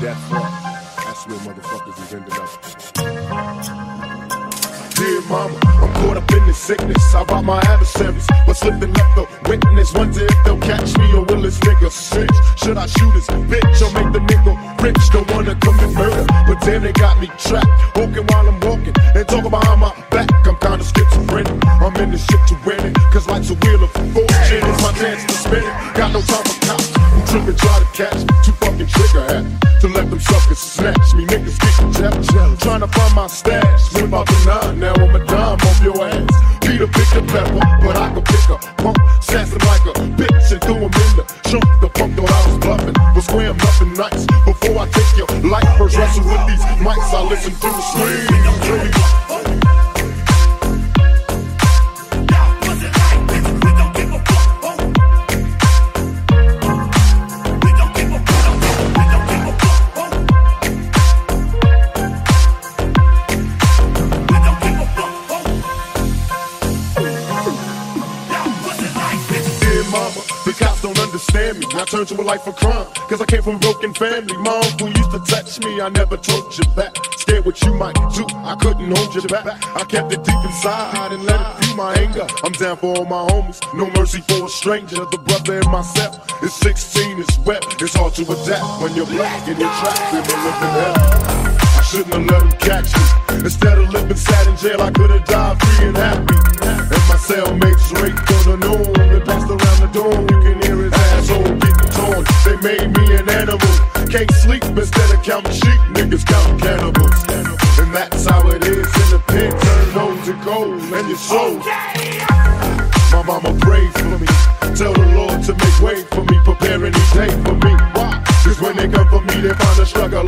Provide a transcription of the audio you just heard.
Death row. That's where motherfuckers is ending up. Dear mama, I'm caught up in this sickness. I rob my adversaries, but slipping left the witness. Wonder if they'll catch me or will this nigga snitch? Should I shoot his bitch or make the nigga rich? Don't wanna commit murder, but damn, they got me trapped. Walking while I'm walking and talking behind my back. I'm kinda schizophrenic. I'm in this shit to win it, cause life's a Got no time for cops who trip and try to catch me. Too fucking trigger happy to let them suckers snatch me. Niggas getting jealous, trying to find my stash. Whip out the nine, now I'm a dime off your ass. Peter pick the pepper, but I can pick a pump. Sass like a bitch and threw him in the trunk. The punk thought I was bluffing, but I'm nothing nice. Before I take your life, first wrestle with these mics, I listen to the scream. Mama, the cops don't understand me. I turned to a life of crime, cause I came from a broken family. Mom who used to touch me, I never told you back. Scared what you might do, I couldn't hold you back. I kept it deep inside and let it fuel my anger. I'm down for all my homies, no mercy for a stranger. The brother in myself is 16, it's wet. It's hard to adapt when you're black and you're trapped in a living hell. I shouldn't have let him catch me. Instead of living sad in jail, I could have died free and happy. They made me an animal. Can't sleep instead of counting sheep. Niggas counting cannibals. And that's how it is in the pen. Turn nose to gold and your soul. My mama prayed for me. Tell the Lord to make way for me. Prepare any day for me. Why? Cause when they come for me, they find a struggle